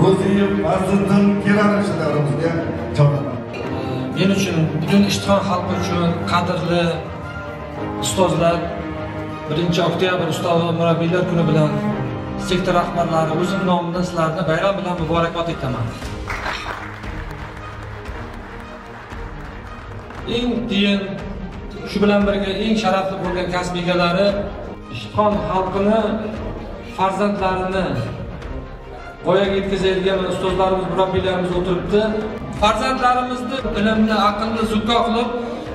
Ro'ziyev Fazliddin Kelarov davrimizga men uchun butun ishtixon xalqi uchun qadrli ustozlar birinchi oktyabr ustoz va murabbiylar kuni bilan sektor rahbarlari o'zim nomidan sizlarni bayram bilan muborakbod etaman eng qiyin shu bilan birga eng sharafli bo'lgan kasb egalari ishxon xalqini farzandlarini voyaga yetkazadigan ustozlarimiz murabbiylarimiz o'tiribdi. Farzandlarimizni bilimni aqlni zukko qilib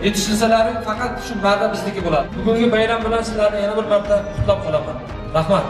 yetishtirsalari faqat shu marra bizniki bo'ladi. Bugungi bayram bilan sizlarni yana bir marta qutlab qolaman. Rahmat.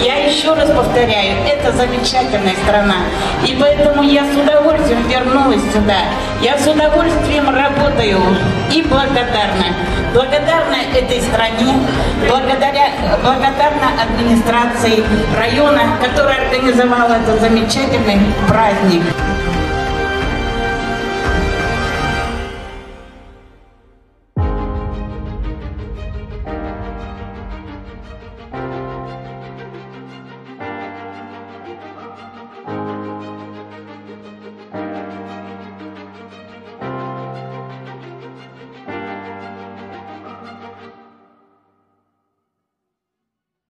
Я еще раз повторяю, это замечательная страна. И поэтому я с удовольствием вернулась сюда. Я с удовольствием работаю и благодарна. Благодарна этой стране, благодаря, благодарна администрации района, которая организовала этот замечательный праздник.